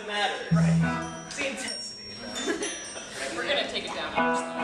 that matters. Right. It's the intensity. We're going to take it down.